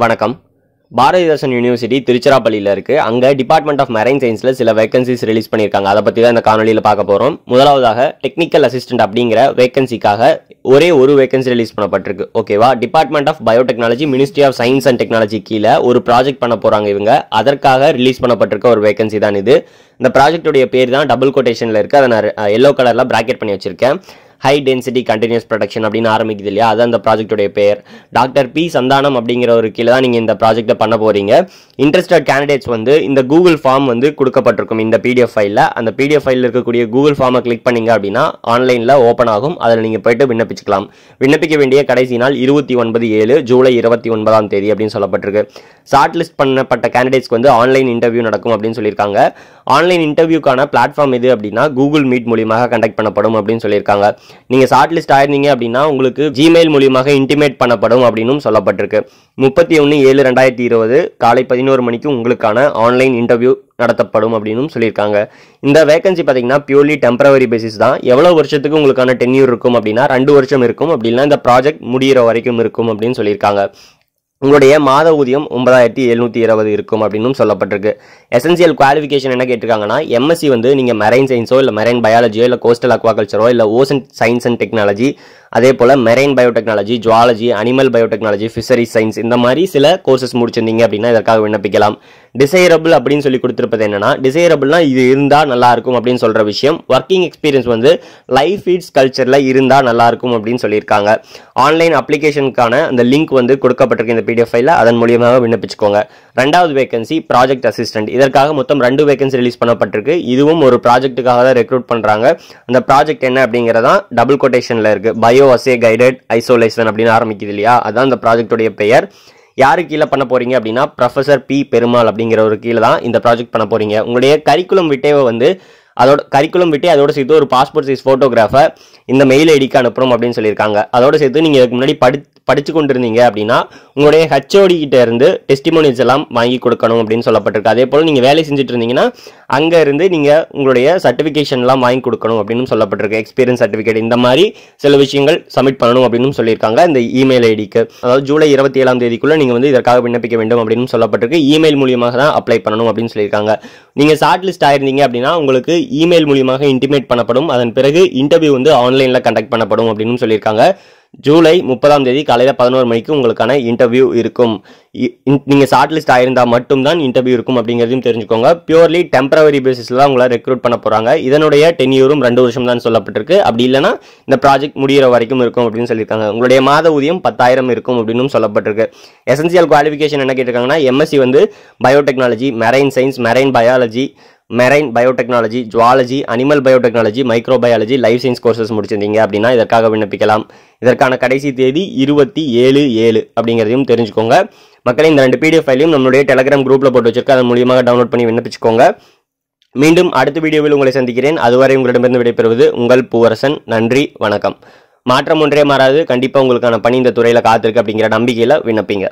வணக்கம். பாரதிதாசன் யூனிவர்சிட்டி திருச்சிராப்பள்ளியில் இருக்குது அங்கே டிபார்ட்மெண்ட் ஆஃப் மெரைன் சயின்ஸில் சில வேகன்சிஸ் ரிலீஸ் பண்ணியிருக்காங்க. அதை பற்றி தான் இந்த காணொலியில் பார்க்க போகிறோம் முதலாவதாக டெக்னிக்கல் அசிஸ்டன்ட் அப்படிங்கிற வேகன்சிக்காக ஒரே ஒரு வேகன்சி ரிலீஸ் பண்ணப்பட்டிருக்கு. ஓகேவா department of biotechnology ministry of science and technology கீழே ஒரு ப்ராஜெக்ட் பண்ண போகிறாங்க இவங்க. அதற்காக ரிலீஸ் பண்ணப்பட்டிருக்க ஒரு வேகன்சி தான் இது. இந்த ப்ராஜெக்டுடைய பேர் தான் டபுள் கொட்டேஷனில் இருக்குது அதை நான் எல்லோ கலரில் ப்ராக்கெட் பண்ணி வச்சுருக்கேன். ஹை டென்சிட்டி கண்டினியூஸ் ப்ரொடக்ஷன் அப்படின்னு ஆரம்பிக்குது இல்லையா? அது அந்த ப்ராஜெக்ட்டுடைய பேர் டாக்டர் பி சந்தானம் அப்படிங்கிற ஒரு கீழே தான் நீங்கள் இந்த ப்ராஜெக்ட்டை பண்ண போகிறீங்க இன்ட்ரெஸ்டட் கேண்டிடேட்ஸ் வந்து இந்த கூகுள் ஃபார்ம் வந்து கொடுக்கப்பட்டிருக்கும் இந்த பிடிஎஃப் ஃபைலில் அந்த பிடிஎஃப் ஃபைலில் இருக்கக்கூடிய கூகுள் ஃபார்மை கிளிக் பண்ணீங்க அப்படின்னா ஆன்லைனில் ஓப்பன் ஆகும். அதில் நீங்கள் போயிட்டு விண்ணப்பிச்சுக்கலாம். விண்ணப்பிக்க வேண்டிய கடைசி நாள் இருபத்தி ஒன்பது ஏழு ஜூலை இருபத்தி ஒன்பதாம் தேதி அப்படின்னு சொல்லப்பட்டிருக்கு. ஷார்ட் லிஸ்ட் பண்ணப்பட்ட கேண்டிடேட்ஸ்க்கு வந்து ஆன்லைன் இன்டர்வியூ நடக்கும் அப்படின்னு சொல்லியிருக்காங்க. ஆன்லைன் இன்டர்வியூக்கான பிளாட்ஃபார்ம் எது அப்படின்னா கூகுள் மீட் மூலியமாக கண்டக்ட் பண்ணப்படும் அப்படின்னு சொல்லியிருக்காங்க. நீங்கள் ஷார்ட் லிஸ்ட் ஆயிருந்தீங்க அப்படின்னா உங்களுக்கு ஜிமெயில் மூலியமாக இன்டிமேட் பண்ணப்படும் அப்படின்னும் சொல்லப்பட்டிருக்கு. முப்பத்தி ஒன்று ஏழு ரெண்டாயிரத்தி இருபது காலை பதினோரு மணிக்கு உங்களுக்கான ஆன்லைன் இன்டர்வியூ நடத்தப்படும் அப்படின்னும் சொல்லியிருக்காங்க. இந்த வேகன்சி பார்த்தீங்கன்னா பியூர்லி டெம்பரவரி பேசிஸ் தான். எவ்வளோ வருஷத்துக்கு உங்களுக்கான டென்யூர் இருக்கும் அப்படின்னா ரெண்டு வருஷம் இருக்கும். அப்படின்னா இந்த ப்ராஜெக்ட் முடிகிற வரைக்கும் இருக்கும் அப்படின்னு சொல்லியிருக்காங்க. உங்களுடைய மாத ஊதியம் ஒன்பதாயிரத்தி எழுநூற்றி இருபது இருக்கும் அப்படின்னும் சொல்லப்பட்டிருக்கு. எசென்சியல் குவாலிஃபிகேஷன் என்ன கேட்டிருக்காங்கன்னா எம்எஸ்சி வந்து நீங்கள் மெரைன் சயின்ஸோ இல்லை மெரைன் பயாலஜியோ இல்லை கோஸ்டல் அக்வாகல்ச்சரோ இல்லை ஓசன் சயின்ஸ் அண்ட் டெக்னாலஜி அதே போல் marine biotechnology zoology animal biotechnology fishery science இந்த மாதிரி சில கோர்சஸ் முடிச்சிருந்தீங்க அப்படின்னா இதற்காக விண்ணப்பிக்கலாம். டிசைரபிள் அப்படின்னு சொல்லி கொடுத்துருப்பது என்னன்னா டிசைரபிள்னா இது இருந்தால் நல்லா இருக்கும் அப்படின்னு சொல்கிற விஷயம். ஒர்க்கிங் எக்ஸ்பீரியன்ஸ் வந்து லைஃப் ஃபீட்ஸ் கல்ச்சரில் இருந்தால் நல்லா இருக்கும் அப்படின்னு சொல்லியிருக்காங்க. ஆன்லைன் அப்ளிகேஷனுக்கான அந்த லிங்க் வந்து கொடுக்கப்பட்டிருக்கு இந்த பிடிஎஃப் ஃபைலில் அதன் மூலியமாக விண்ணப்பிச்சுக்கோங்க. ரெண்டாவது வேகன்சி ப்ராஜெக்ட் அசிஸ்டன்ட் இதற்காக மொத்தம் ரெண்டு வேகன்சி ரிலீஸ் பண்ணப்பட்டிருக்கு. இதுவும் ஒரு ப்ராஜெக்ட்டுக்காக தான் ரெக்ரூட் பண்ணுறாங்க அந்த ப்ராஜெக்ட் என்ன அப்படிங்கிறதான் டபுள் கொட்டேஷனில் இருக்குது பயோ அசே கைடட் ஐசோலேஷன் அப்படின்னு ஆரம்பிக்குது இல்லையா? அதான் இந்த ப்ராஜெக்ட்டுடைய பெயர். யாரு கீழே பண்ண போறீங்க அப்படின்னா ப்ரொஃபசர் பி பெருமாள் அப்படிங்கிற ஒரு கீழே தான் இந்த ப்ராஜெக்ட் பண்ண போறீங்க. உங்களுடைய கரிக்குலம் விட்டேவை வந்து அதோட கரிக்குலம் விட்டு அதோட சேர்த்து ஒரு பாஸ்போர்ட் சைஸ் ஃபோட்டோகிராஃபை இந்த மெயில் ஐடிக்கு அனுப்புறோம் அப்படின்னு சொல்லியிருக்காங்க. அதோட சேர்த்து நீங்கள் இதுக்கு முன்னாடி படி படிச்சு கொண்டிருந்தீங்க அப்படின்னா உங்களுடைய ஹெச்ஓடி கிட்ட இருந்து டெஸ்டிமோனிஸ் எல்லாம் வாங்கி கொடுக்கணும் அப்படின்னு சொல்லப்பட்டிருக்கு. அதே போல் நீங்கள் வேலை செஞ்சுட்டு இருந்தீங்கன்னா அங்கே இருந்து நீங்கள் உங்களுடைய சர்டிஃபிகேஷன்லாம் வாங்கி கொடுக்கணும் அப்படின்னு சொல்லப்பட்டிருக்கு. எக்ஸ்பீரியன்ஸ் சர்டிஃபிகேட் இந்த மாதிரி சில விஷயங்கள் சப்மிட் பண்ணணும் அப்படின்னு சொல்லியிருக்காங்க இந்த இமெயில் ஐடிக்கு அதாவது ஜூலை இருபத்தி ஏழாம் தேதிக்குள்ளே நீங்கள் வந்து இதற்காக விண்ணப்பிக்க வேண்டும் அப்படின்னு சொல்லப்பட்டிருக்கு. இமெயில் மூலியமாக தான் அப்ளை பண்ணணும் அப்படின்னு சொல்லியிருக்காங்க. நீங்கள் ஷார்ட் லிஸ்ட் ஆயிருந்தீங்க அப்படின்னா உங்களுக்கு இமெயில் மூலியமாக இன்டிமேட் பண்ணப்படும். அதன் பிறகு இன்டர்வியூ வந்து ஆன்லைனில் கண்டக்ட் பண்ணப்படும் அப்படின்னு சொல்லியிருக்காங்க. ஜூலை முப்பதாம் தேதி காலையில் பதினோரு மணிக்கு உங்களுக்கான இன்டர்வியூ இருக்கும். நீங்கள் ஷார்ட் லிஸ்ட் ஆயிருந்தால் மட்டும்தான் இன்டர்வியூ இருக்கும் அப்படிங்கிறதையும் தெரிஞ்சுக்கோங்க. பியூர்லி டெம்பரவரி பேசிஸில் தான் உங்களை ரெக்ரூட் பண்ண போகிறாங்க இதனுடைய டென்யூரும் ரெண்டு வருஷம் தான் சொல்லப்பட்டிருக்கு. அப்படி இல்லைனா இந்த ப்ராஜெக்ட் முடிகிற வரைக்கும் இருக்கும் அப்படின்னு சொல்லியிருக்காங்க. உங்களுடைய மாத ஊதியம் பத்தாயிரம் இருக்கும் அப்படின்னு சொல்லப்பட்டிருக்கு. எசென்சியல் குவாலிஃபிகேஷன் என்ன கேட்டிருக்காங்கன்னா எம்எஸ்சி வந்து biotechnology marine science marine biology marine biotechnology zoology animal biotechnology microbiology life science courses முடிச்சிருந்தீங்க அப்படின்னா இதற்காக விண்ணப்பிக்கலாம். இதற்கான கடைசி தேதி இருபத்தி ஏழு ஏழு அப்படிங்கிறதையும் தெரிஞ்சுக்கோங்க. மக்களே இந்த ரெண்டு பிடிஎஃப் ஃபைலையும் நம்மளுடைய டெலகிராம் குரூப்பில் போட்டு வச்சிருக்க அதன் மூலியமாக டவுன்லோட் பண்ணி விண்ணப்பிச்சுக்கோங்க. மீண்டும் அடுத்த வீடியோவில் உங்களை சந்திக்கிறேன். அதுவரை உங்களிடமிருந்து விடைபெறுவது உங்கள் பூவரசன். நன்றி வணக்கம். மாற்றம் ஒன்றே மாறாது. கண்டிப்பாக உங்களுக்கான பணி இந்த துறையில் காத்திருக்கு அப்படிங்கிற நம்பிக்கையில் விண்ணப்பிங்க.